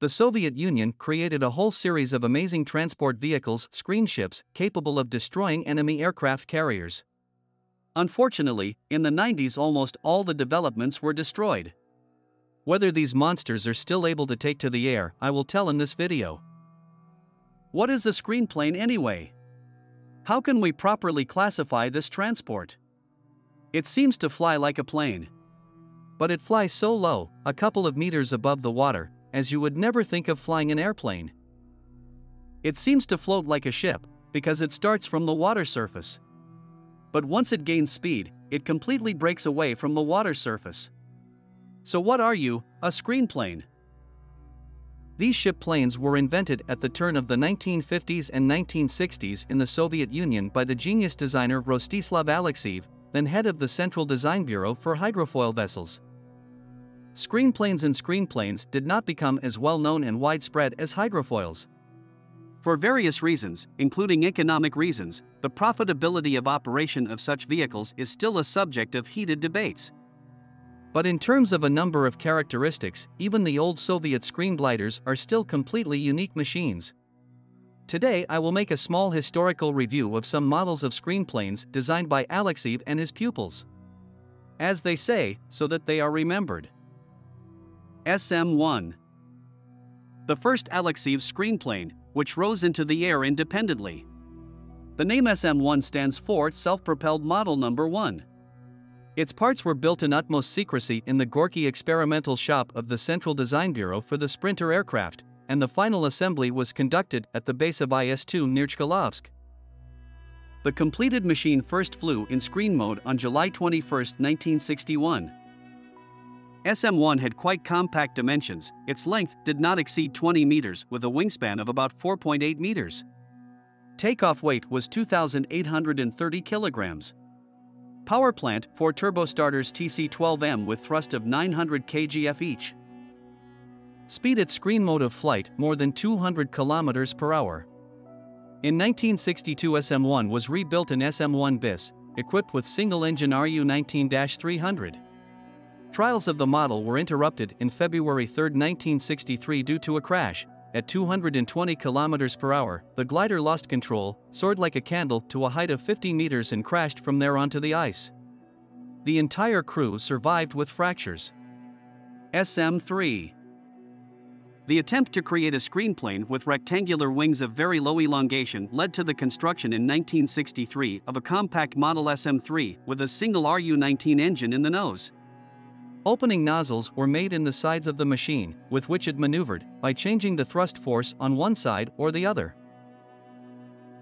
the Soviet Union created a whole series of amazing transport vehicles, screen ships, capable of destroying enemy aircraft carriers. Unfortunately, in the 90s almost all the developments were destroyed. Whether these monsters are still able to take to the air, I will tell in this video. What is a screen plane anyway? How can we properly classify this transport? It seems to fly like a plane. But it flies so low, a couple of meters above the water, as you would never think of flying an airplane. It seems to float like a ship, because it starts from the water surface. But once it gains speed, it completely breaks away from the water surface. So, what are you, a screen plane? These ship planes were invented at the turn of the 1950s and 1960s in the Soviet Union by the genius designer Rostislav Alexeev, then head of the Central Design Bureau for hydrofoil vessels. Screenplanes and screenplanes did not become as well known and widespread as hydrofoils. For various reasons, including economic reasons, the profitability of operation of such vehicles is still a subject of heated debates. But in terms of a number of characteristics, even the old Soviet screen gliders are still completely unique machines. Today I will make a small historical review of some models of screenplanes designed by Alexeev and his pupils. As they say, so that they are remembered. SM-1 The first Alexeev screenplane, which rose into the air independently. The name SM-1 stands for Self-Propelled Model Number 1. Its parts were built in utmost secrecy in the Gorky experimental shop of the Central Design Bureau for the Sprinter aircraft, and the final assembly was conducted at the base of IS-2 near Chkalovsk. The completed machine first flew in screen mode on July 21, 1961. SM-1 had quite compact dimensions, its length did not exceed 20 meters with a wingspan of about 4.8 meters. Takeoff weight was 2,830 kilograms. Power plant, 4 turbostarters TC-12M with thrust of 900 kgf each. Speed at screen mode of flight more than 200 km per hour. In 1962 SM1 was rebuilt in SM1 bis, equipped with single-engine RU-19-300. Trials of the model were interrupted in February 3, 1963 due to a crash. At 220 km per hour, the glider lost control, soared like a candle to a height of 50 meters and crashed from there onto the ice. The entire crew survived with fractures. SM-3 the attempt to create a screenplane with rectangular wings of very low elongation led to the construction in 1963 of a compact Model SM3 with a single RU-19 engine in the nose. Opening nozzles were made in the sides of the machine, with which it maneuvered, by changing the thrust force on one side or the other.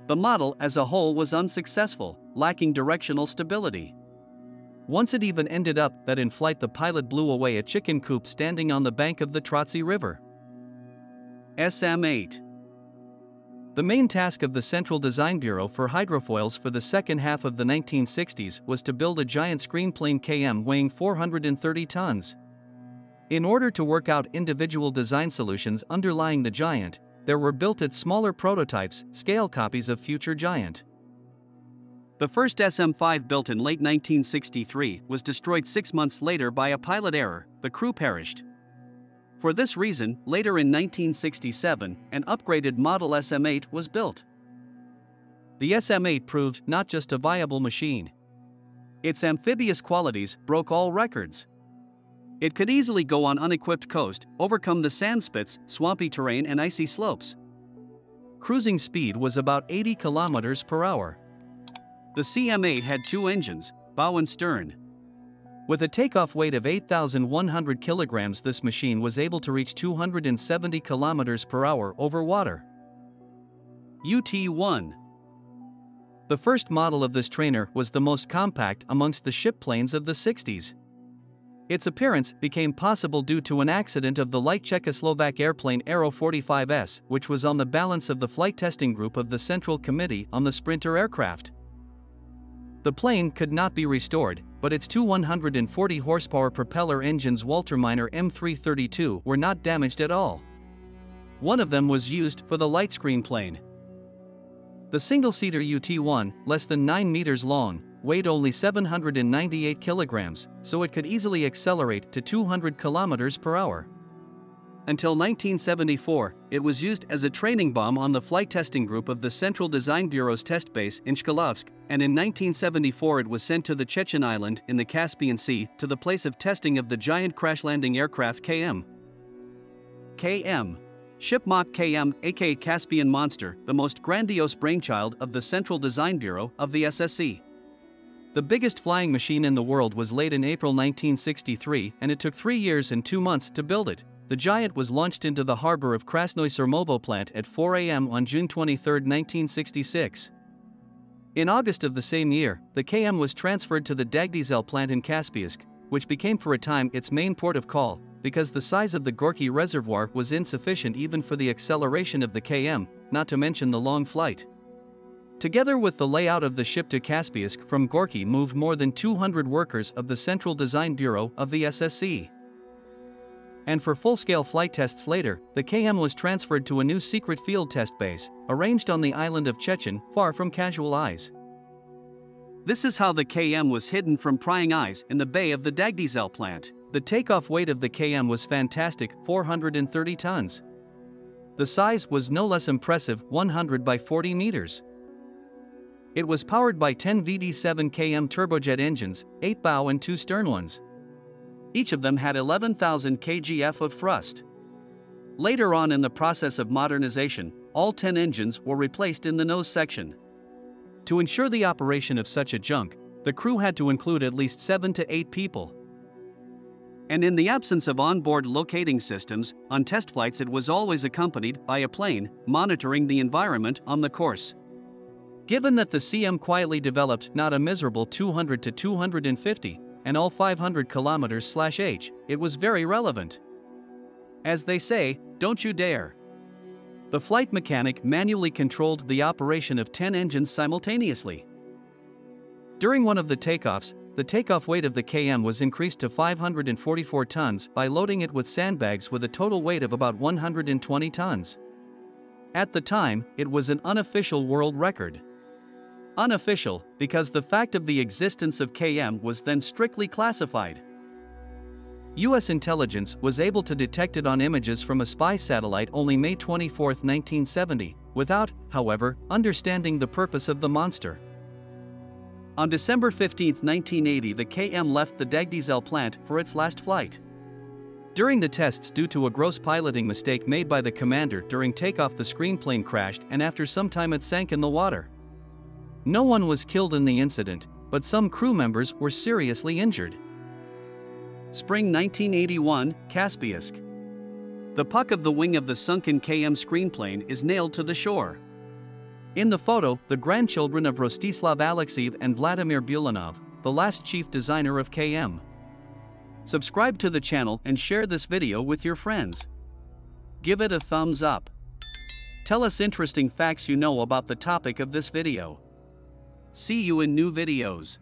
The model as a whole was unsuccessful, lacking directional stability. Once it even ended up that in flight the pilot blew away a chicken coop standing on the bank of the Trotsy River. SM8 The main task of the Central Design Bureau for hydrofoils for the second half of the 1960s was to build a giant screenplane KM weighing 430 tons. In order to work out individual design solutions underlying the Giant, there were built its smaller prototypes, scale copies of future Giant. The first SM-5 built in late 1963 was destroyed six months later by a pilot error, the crew perished. For this reason, later in 1967, an upgraded Model SM8 was built. The SM8 proved not just a viable machine. Its amphibious qualities broke all records. It could easily go on unequipped coast, overcome the sand spits, swampy terrain and icy slopes. Cruising speed was about 80 kilometers per hour. The CM8 had two engines, bow and stern, with a takeoff weight of 8,100 kilograms this machine was able to reach 270 kilometers per hour over water. UT-1 The first model of this trainer was the most compact amongst the ship planes of the 60s. Its appearance became possible due to an accident of the light Czechoslovak airplane Aero 45S, which was on the balance of the flight testing group of the Central Committee on the Sprinter aircraft. The plane could not be restored, but its two 140 horsepower propeller engines Walter Minor M332 were not damaged at all. One of them was used for the light screen plane. The single-seater UT-1, less than 9 meters long, weighed only 798 kilograms, so it could easily accelerate to 200 kilometers per hour. Until 1974, it was used as a training bomb on the flight testing group of the Central Design Bureau's test base in Chkalovsk, and in 1974 it was sent to the Chechen island in the Caspian Sea to the place of testing of the giant crash landing aircraft KM. KM. Shipmock KM, aka Caspian Monster, the most grandiose brainchild of the Central Design Bureau of the SSC. The biggest flying machine in the world was laid in April 1963 and it took three years and two months to build it the Giant was launched into the harbor of Krasnoye Sormovo plant at 4 a.m. on June 23, 1966. In August of the same year, the KM was transferred to the Dagdizel plant in Kaspiysk, which became for a time its main port of call, because the size of the Gorky reservoir was insufficient even for the acceleration of the KM, not to mention the long flight. Together with the layout of the ship to Kaspiysk from Gorky moved more than 200 workers of the Central Design Bureau of the SSC and for full-scale flight tests later, the KM was transferred to a new secret field test base, arranged on the island of Chechen, far from casual eyes. This is how the KM was hidden from prying eyes in the bay of the Dagdizel plant. The takeoff weight of the KM was fantastic, 430 tons. The size was no less impressive, 100 by 40 meters. It was powered by 10 VD7 KM turbojet engines, 8 bow and 2 stern ones. Each of them had 11,000 kgf of thrust. Later on in the process of modernization, all 10 engines were replaced in the nose section. To ensure the operation of such a junk, the crew had to include at least 7 to 8 people. And in the absence of onboard locating systems, on test flights it was always accompanied by a plane monitoring the environment on the course. Given that the CM quietly developed not a miserable 200 to 250, and all 500 kilometers slash h, it was very relevant. As they say, don't you dare. The flight mechanic manually controlled the operation of 10 engines simultaneously. During one of the takeoffs, the takeoff weight of the KM was increased to 544 tons by loading it with sandbags with a total weight of about 120 tons. At the time, it was an unofficial world record unofficial, because the fact of the existence of KM was then strictly classified. US intelligence was able to detect it on images from a spy satellite only May 24, 1970, without, however, understanding the purpose of the monster. On December 15, 1980 the KM left the Dagdizel plant for its last flight. During the tests due to a gross piloting mistake made by the commander during takeoff the screenplane crashed and after some time it sank in the water. No one was killed in the incident, but some crew members were seriously injured. Spring 1981, Kaspiysk. The puck of the wing of the sunken KM screenplane is nailed to the shore. In the photo, the grandchildren of Rostislav Alexeyev and Vladimir Bulanov, the last chief designer of KM. Subscribe to the channel and share this video with your friends. Give it a thumbs up. Tell us interesting facts you know about the topic of this video. See you in new videos.